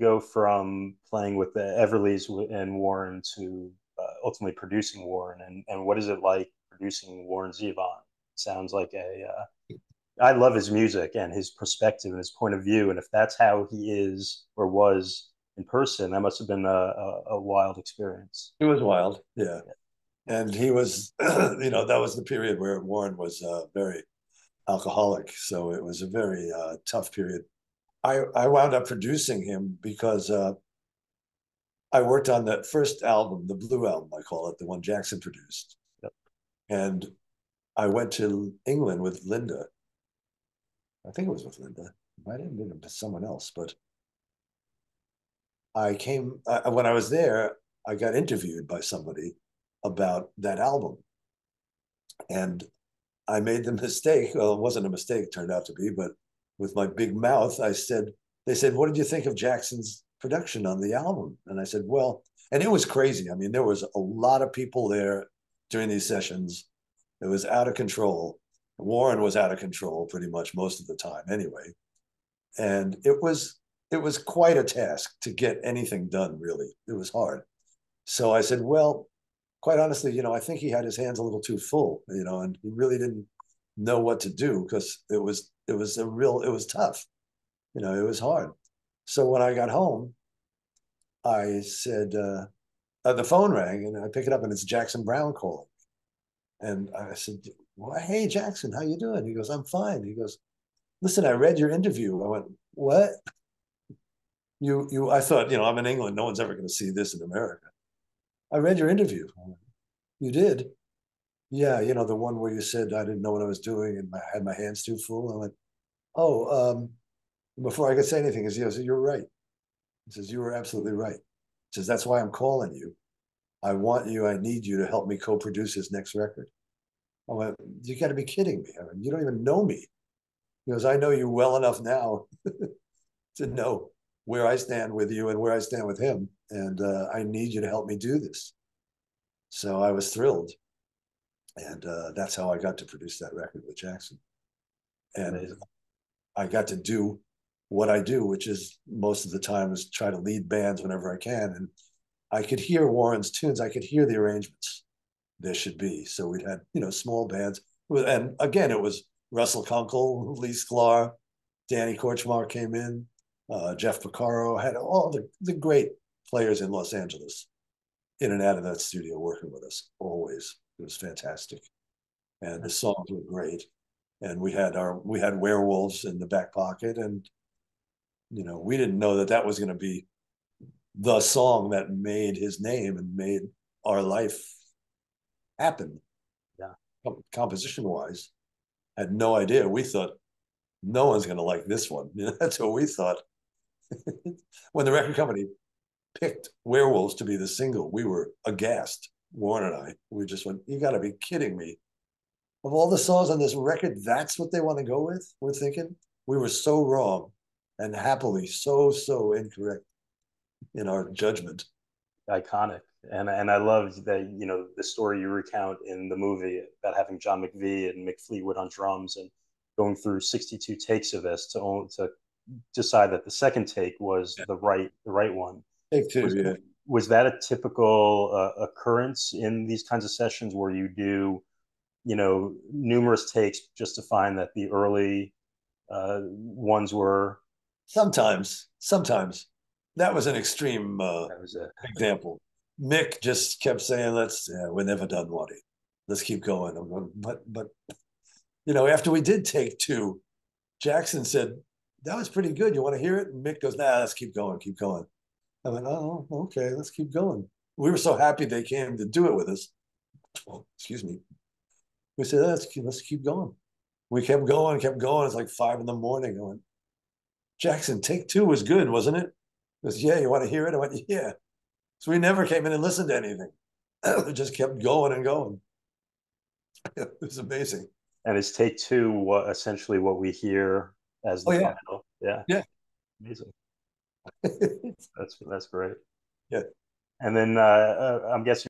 go from playing with the Everlys and Warren to uh, ultimately producing Warren, and and what is it like producing Warren Zevon? Sounds like a uh, I love his music and his perspective and his point of view, and if that's how he is or was in person, that must have been a, a, a wild experience. It was wild, yeah. yeah. And he was, you know, that was the period where Warren was uh, very alcoholic, so it was a very uh, tough period. I I wound up producing him because uh, I worked on that first album, the Blue album, I call it, the one Jackson produced. Yep. And I went to England with Linda. I think it was with Linda. I didn't meet him to someone else, but I came uh, when I was there. I got interviewed by somebody about that album, and I made the mistake. Well, it wasn't a mistake; turned out to be, but with my big mouth, I said, "They said, what did you think of Jackson's production on the album?" And I said, "Well," and it was crazy. I mean, there was a lot of people there during these sessions it was out of control. Warren was out of control pretty much most of the time anyway. And it was it was quite a task to get anything done, really. It was hard. So I said, well, quite honestly, you know, I think he had his hands a little too full, you know, and he really didn't know what to do because it was it was a real it was tough. You know, it was hard. So when I got home, I said, uh, uh, the phone rang and I pick it up and it's Jackson Browne calling. And I said, well, hey, Jackson, how you doing? He goes, I'm fine. He goes, listen, I read your interview. I went, what? You, you, I thought, you know, I'm in England. No one's ever going to see this in America. I read your interview. You did? Yeah, you know, the one where you said I didn't know what I was doing and I had my hands too full. I went, oh, um, before I could say anything, he says, you're right. He says, you were absolutely right. He says, that's why I'm calling you. I want you, I need you to help me co-produce his next record. I went, you got to be kidding me. I mean, you don't even know me. He goes, I know you well enough now to know where I stand with you and where I stand with him. And uh, I need you to help me do this. So I was thrilled. And uh, that's how I got to produce that record with Jackson. And Amazing. I got to do what I do, which is most of the time is try to lead bands whenever I can. And I could hear Warren's tunes. I could hear the arrangements there should be. So we'd had, you know, small bands. And again, it was Russell Kunkel, Lee Sklar, Danny Kortchmar came in, uh, Jeff Porcaro, had all the, the great players in Los Angeles in and out of that studio working with us always. It was fantastic. And the songs were great. And we had our, we had werewolves in the back pocket. And, you know, we didn't know that that was going to be the song that made his name and made our life happen. Yeah. Composition wise, had no idea. We thought no one's going to like this one. That's what we thought. when the record company picked Werewolves to be the single, we were aghast. Warren and I, we just went, "You got to be kidding me!" Of all the songs on this record, that's what they want to go with. We're thinking we were so wrong, and happily so so incorrect in our judgment. Iconic. And and I love that, you know, the story you recount in the movie about having John McVie and Mick Fleetwood on drums and going through 62 takes of this to to decide that the second take was the right the right one. Take two, was, yeah. Was that a typical uh, occurrence in these kinds of sessions where you do, you know, numerous takes just to find that the early uh, ones were sometimes, sometimes that was an extreme uh, was example. Mick just kept saying, "Let's yeah, we're never done, Waddy. Let's keep going." going. But but you know, after we did take two, Jackson said that was pretty good. You want to hear it? And Mick goes, "Nah, let's keep going, keep going." I went, "Oh, okay, let's keep going." We were so happy they came to do it with us. Oh, excuse me. We said, "Let's keep, let's keep going." We kept going, kept going. It's like five in the morning. I went, Jackson, take two was good, wasn't it? goes, yeah, you want to hear it? I went, yeah. So we never came in and listened to anything. it just kept going and going. it was amazing. And it's take two, what essentially what we hear as the oh, yeah. final. Yeah. Yeah. Amazing. that's that's great. Yeah. And then uh, uh, I'm guessing